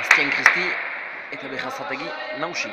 Bastian Kristi eta behazategi nausi.